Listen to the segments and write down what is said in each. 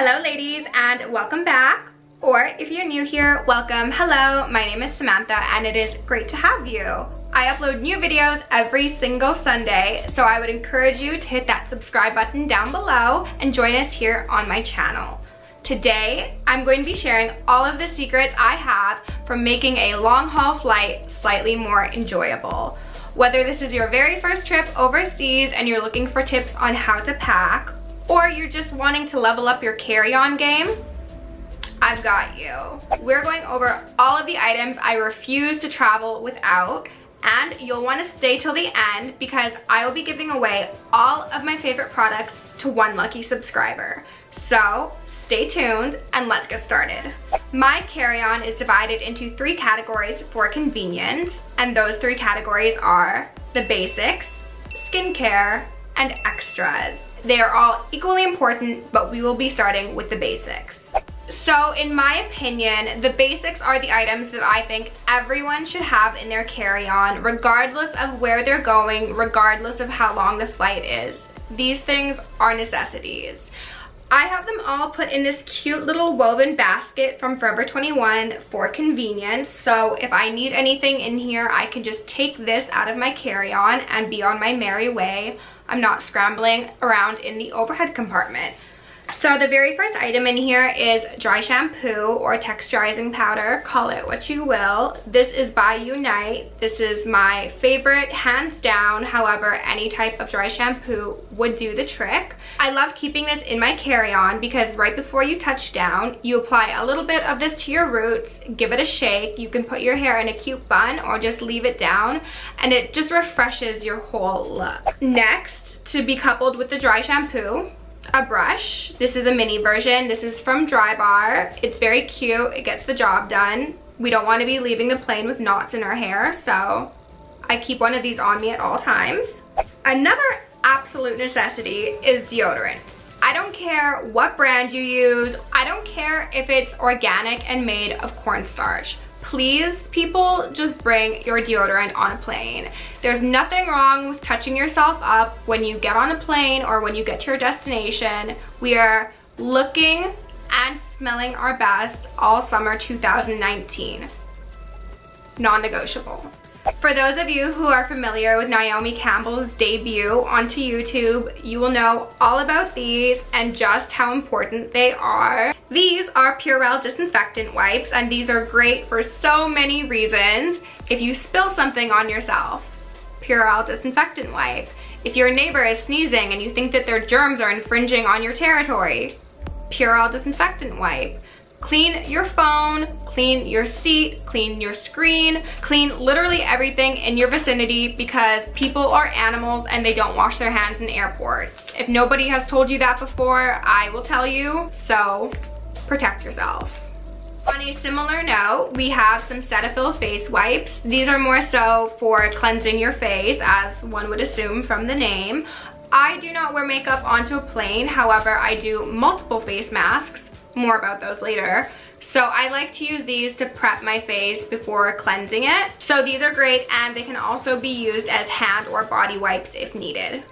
Hello ladies and welcome back. Or if you're new here, welcome. Hello, my name is Samantha and it is great to have you. I upload new videos every single Sunday, so I would encourage you to hit that subscribe button down below and join us here on my channel. Today, I'm going to be sharing all of the secrets I have from making a long haul flight slightly more enjoyable. Whether this is your very first trip overseas and you're looking for tips on how to pack, or you're just wanting to level up your carry-on game, I've got you. We're going over all of the items I refuse to travel without and you'll want to stay till the end because I will be giving away all of my favorite products to one lucky subscriber. So stay tuned and let's get started. My carry-on is divided into three categories for convenience and those three categories are the basics, skincare, and extras. They are all equally important, but we will be starting with the basics. So in my opinion, the basics are the items that I think everyone should have in their carry-on, regardless of where they're going, regardless of how long the flight is. These things are necessities. I have them all put in this cute little woven basket from Forever 21 for convenience. So if I need anything in here, I can just take this out of my carry-on and be on my merry way. I'm not scrambling around in the overhead compartment. So the very first item in here is dry shampoo or texturizing powder, call it what you will. This is by Unite. This is my favorite, hands down. However, any type of dry shampoo would do the trick. I love keeping this in my carry-on because right before you touch down, you apply a little bit of this to your roots, give it a shake. You can put your hair in a cute bun or just leave it down and it just refreshes your whole look. Next, to be coupled with the dry shampoo, a brush. This is a mini version. This is from Drybar. It's very cute. It gets the job done. We don't want to be leaving the plane with knots in our hair, so I keep one of these on me at all times. Another absolute necessity is deodorant. I don't care what brand you use. I don't care if it's organic and made of cornstarch please people just bring your deodorant on a plane. There's nothing wrong with touching yourself up when you get on a plane or when you get to your destination. We are looking and smelling our best all summer 2019. Non-negotiable. For those of you who are familiar with Naomi Campbell's debut onto YouTube, you will know all about these and just how important they are. These are Purell disinfectant wipes and these are great for so many reasons. If you spill something on yourself, Purell disinfectant wipe. If your neighbor is sneezing and you think that their germs are infringing on your territory, Purell disinfectant wipe. Clean your phone, clean your seat, clean your screen, clean literally everything in your vicinity because people are animals and they don't wash their hands in airports. If nobody has told you that before, I will tell you, so protect yourself. On a similar note, we have some Cetaphil face wipes. These are more so for cleansing your face, as one would assume from the name. I do not wear makeup onto a plane, however, I do multiple face masks more about those later. So I like to use these to prep my face before cleansing it. So these are great and they can also be used as hand or body wipes if needed.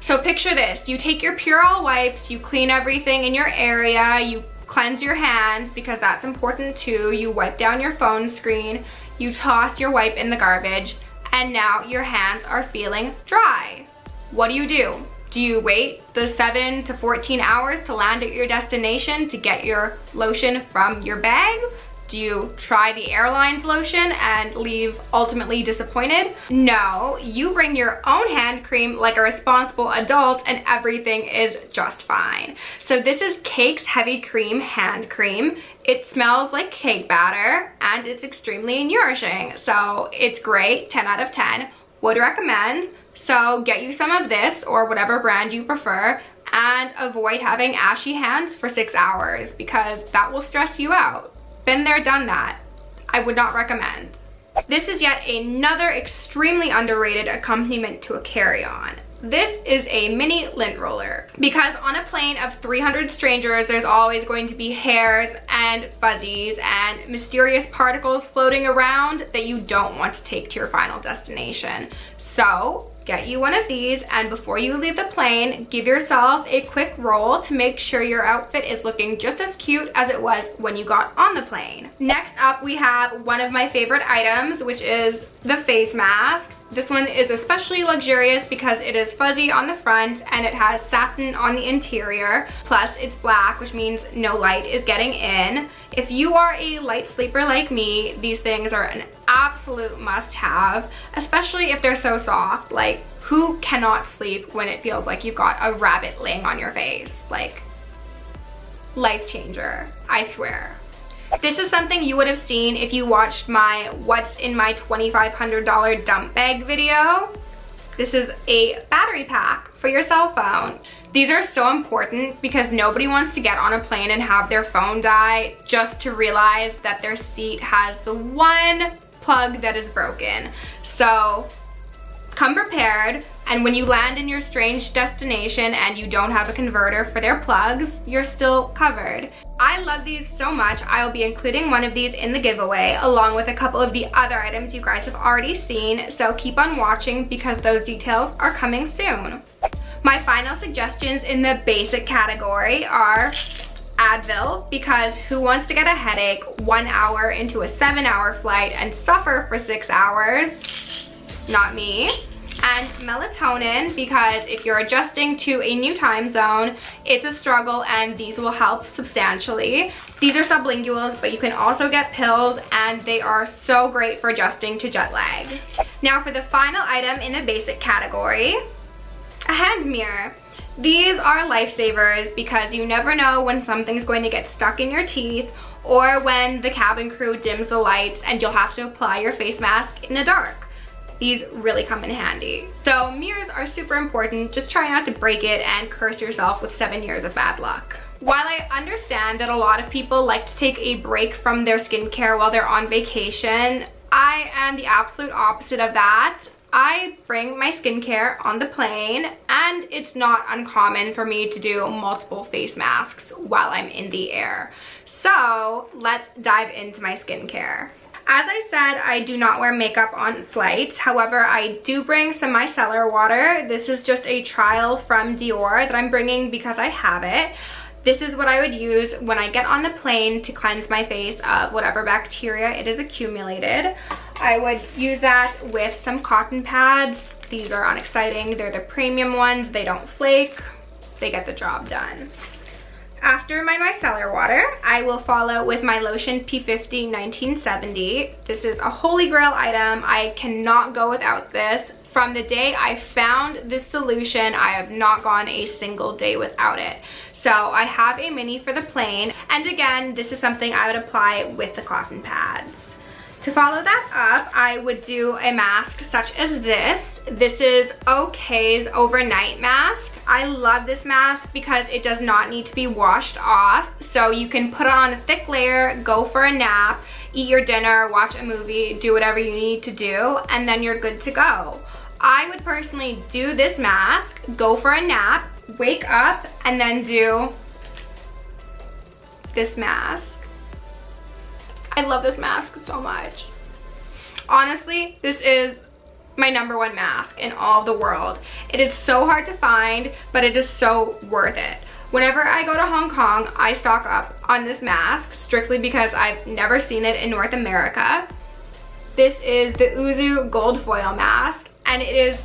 So picture this, you take your Purell wipes, you clean everything in your area, you cleanse your hands because that's important too, you wipe down your phone screen, you toss your wipe in the garbage, and now your hands are feeling dry. What do you do? Do you wait the 7 to 14 hours to land at your destination to get your lotion from your bag? Do you try the airline's lotion and leave ultimately disappointed? No, you bring your own hand cream like a responsible adult and everything is just fine. So this is Cake's Heavy Cream Hand Cream. It smells like cake batter and it's extremely nourishing. So it's great, 10 out of 10. Would recommend. So get you some of this or whatever brand you prefer and avoid having ashy hands for six hours because that will stress you out. Been there, done that. I would not recommend. This is yet another extremely underrated accompaniment to a carry-on. This is a mini lint roller because on a plane of 300 strangers, there's always going to be hairs and fuzzies and mysterious particles floating around that you don't want to take to your final destination. So get you one of these and before you leave the plane, give yourself a quick roll to make sure your outfit is looking just as cute as it was when you got on the plane. Next up, we have one of my favorite items, which is the face mask. This one is especially luxurious because it is fuzzy on the front and it has satin on the interior. Plus it's black, which means no light is getting in. If you are a light sleeper like me, these things are an absolute must have, especially if they're so soft. Like who cannot sleep when it feels like you've got a rabbit laying on your face? Like life changer, I swear. This is something you would have seen if you watched my what's in my $2,500 dump bag video. This is a battery pack for your cell phone. These are so important because nobody wants to get on a plane and have their phone die just to realize that their seat has the one plug that is broken. So come prepared and when you land in your strange destination and you don't have a converter for their plugs, you're still covered. I love these so much. I'll be including one of these in the giveaway along with a couple of the other items you guys have already seen. So keep on watching because those details are coming soon. My final suggestions in the basic category are Advil because who wants to get a headache one hour into a seven hour flight and suffer for six hours? Not me and melatonin because if you're adjusting to a new time zone, it's a struggle and these will help substantially. These are sublinguals, but you can also get pills and they are so great for adjusting to jet lag. Now for the final item in the basic category, a hand mirror. These are lifesavers because you never know when something's going to get stuck in your teeth or when the cabin crew dims the lights and you'll have to apply your face mask in the dark these really come in handy. So mirrors are super important. Just try not to break it and curse yourself with seven years of bad luck. While I understand that a lot of people like to take a break from their skincare while they're on vacation, I am the absolute opposite of that. I bring my skincare on the plane and it's not uncommon for me to do multiple face masks while I'm in the air. So let's dive into my skincare. As I said, I do not wear makeup on flights. However, I do bring some micellar water. This is just a trial from Dior that I'm bringing because I have it. This is what I would use when I get on the plane to cleanse my face of whatever bacteria it is accumulated. I would use that with some cotton pads. These are unexciting. They're the premium ones. They don't flake. They get the job done. After my micellar water, I will follow with my lotion P50 1970. This is a holy grail item. I cannot go without this. From the day I found this solution, I have not gone a single day without it. So I have a mini for the plane. And again, this is something I would apply with the cotton pads. To follow that up, I would do a mask such as this. This is OK's overnight mask. I love this mask because it does not need to be washed off. So you can put on a thick layer, go for a nap, eat your dinner, watch a movie, do whatever you need to do, and then you're good to go. I would personally do this mask, go for a nap, wake up, and then do this mask. I love this mask so much. Honestly, this is my number one mask in all the world. It is so hard to find, but it is so worth it. Whenever I go to Hong Kong, I stock up on this mask strictly because I've never seen it in North America. This is the Uzu Gold Foil Mask and it is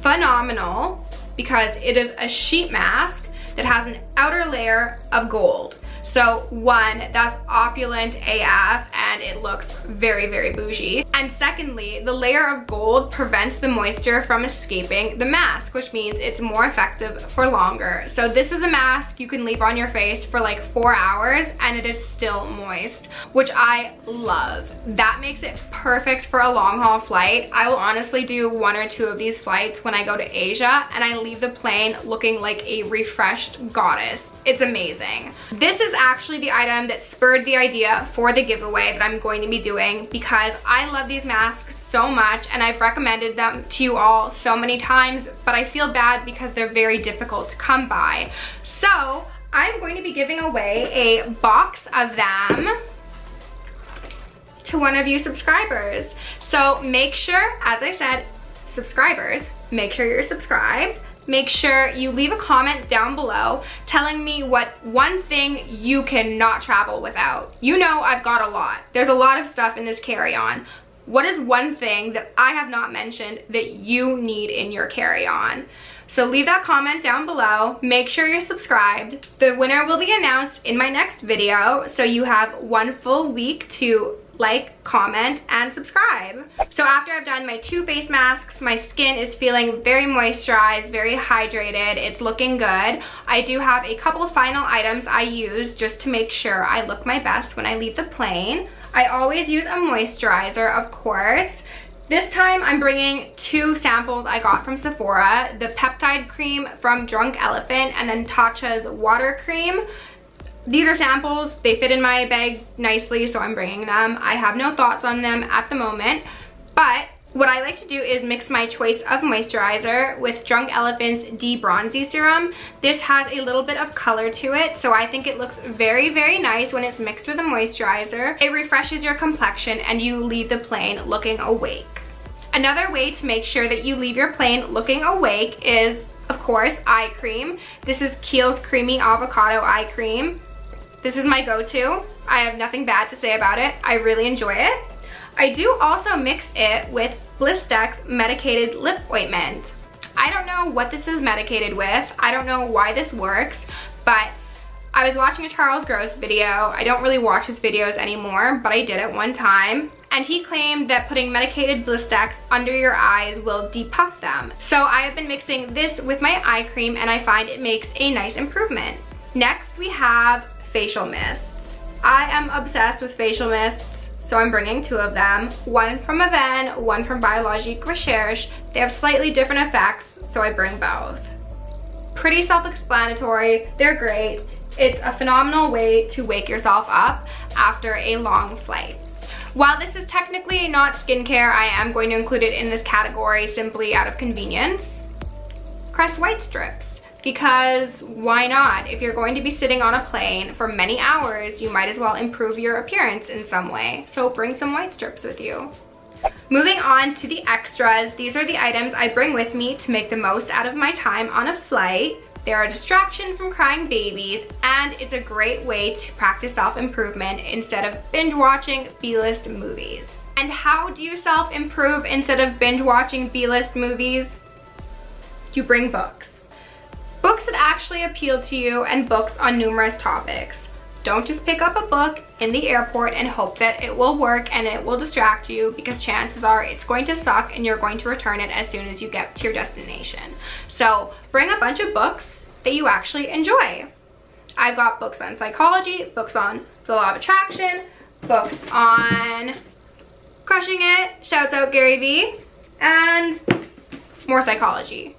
phenomenal because it is a sheet mask that has an outer layer of gold. So one, that's opulent AF and it looks very, very bougie. And secondly, the layer of gold prevents the moisture from escaping the mask, which means it's more effective for longer. So this is a mask you can leave on your face for like four hours and it is still moist, which I love. That makes it perfect for a long haul flight. I will honestly do one or two of these flights when I go to Asia and I leave the plane looking like a refreshed goddess. It's amazing. This is actually the item that spurred the idea for the giveaway that I'm going to be doing because I love these masks so much and I've recommended them to you all so many times, but I feel bad because they're very difficult to come by. So I'm going to be giving away a box of them to one of you subscribers. So make sure, as I said, subscribers, make sure you're subscribed. Make sure you leave a comment down below telling me what one thing you cannot travel without. You know I've got a lot. There's a lot of stuff in this carry-on. What is one thing that I have not mentioned that you need in your carry-on? So leave that comment down below. Make sure you're subscribed. The winner will be announced in my next video. So you have one full week to like, comment, and subscribe. So after I've done my two face masks, my skin is feeling very moisturized, very hydrated. It's looking good. I do have a couple final items I use just to make sure I look my best when I leave the plane. I always use a moisturizer, of course. This time I'm bringing two samples I got from Sephora, the peptide cream from Drunk Elephant and then Tatcha's water cream. These are samples, they fit in my bag nicely, so I'm bringing them. I have no thoughts on them at the moment, but what I like to do is mix my choice of moisturizer with Drunk Elephant's D-Bronzi Serum. This has a little bit of color to it, so I think it looks very, very nice when it's mixed with a moisturizer. It refreshes your complexion and you leave the plane looking awake. Another way to make sure that you leave your plane looking awake is, of course, eye cream. This is Kiehl's Creamy Avocado Eye Cream. This is my go-to. I have nothing bad to say about it. I really enjoy it. I do also mix it with Blistex Medicated Lip Ointment. I don't know what this is medicated with. I don't know why this works, but I was watching a Charles Gross video. I don't really watch his videos anymore, but I did it one time and he claimed that putting medicated Blistex under your eyes will depuff them. So I have been mixing this with my eye cream and I find it makes a nice improvement. Next we have facial mists. I am obsessed with facial mists, so I'm bringing two of them. One from Avène, one from Biologique Recherche. They have slightly different effects, so I bring both. Pretty self-explanatory, they're great. It's a phenomenal way to wake yourself up after a long flight. While this is technically not skincare, I am going to include it in this category simply out of convenience. Crest White Strips because why not? If you're going to be sitting on a plane for many hours, you might as well improve your appearance in some way. So bring some white strips with you. Moving on to the extras, these are the items I bring with me to make the most out of my time on a flight. They're a distraction from crying babies, and it's a great way to practice self-improvement instead of binge watching B-list movies. And how do you self-improve instead of binge watching B-list movies? You bring books. That actually appeal to you and books on numerous topics. Don't just pick up a book in the airport and hope that it will work and it will distract you because chances are it's going to suck and you're going to return it as soon as you get to your destination. So bring a bunch of books that you actually enjoy. I've got books on psychology, books on the law of attraction, books on crushing it, shouts out Gary Vee, and more psychology.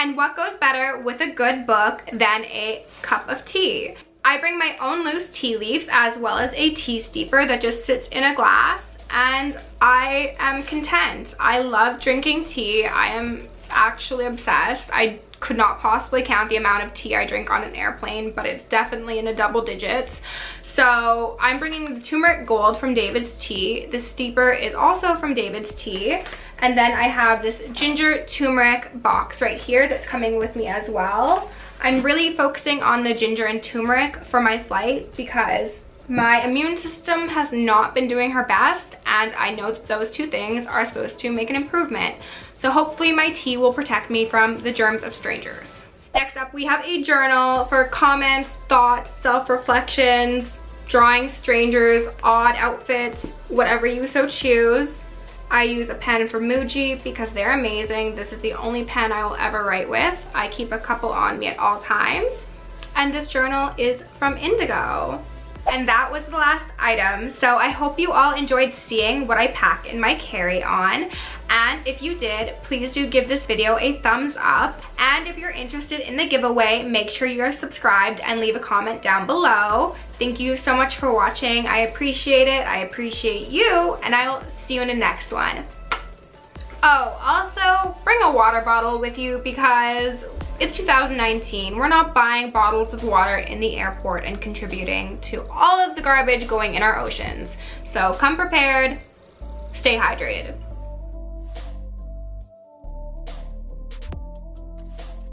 And what goes better with a good book than a cup of tea? I bring my own loose tea leaves as well as a tea steeper that just sits in a glass and I am content. I love drinking tea. I am actually obsessed. I could not possibly count the amount of tea I drink on an airplane, but it's definitely in the double digits. So I'm bringing the turmeric gold from David's Tea. The steeper is also from David's Tea. And then I have this ginger turmeric box right here that's coming with me as well. I'm really focusing on the ginger and turmeric for my flight because my immune system has not been doing her best and I know that those two things are supposed to make an improvement. So hopefully my tea will protect me from the germs of strangers. Next up, we have a journal for comments, thoughts, self-reflections, drawing strangers, odd outfits, whatever you so choose. I use a pen from Muji because they're amazing. This is the only pen I will ever write with. I keep a couple on me at all times. And this journal is from Indigo. And that was the last item. So I hope you all enjoyed seeing what I pack in my carry-on. And if you did, please do give this video a thumbs up. And if you're interested in the giveaway, make sure you're subscribed and leave a comment down below. Thank you so much for watching. I appreciate it. I appreciate you. And I'll see you in the next one. Oh, also bring a water bottle with you because it's 2019. We're not buying bottles of water in the airport and contributing to all of the garbage going in our oceans. So come prepared, stay hydrated.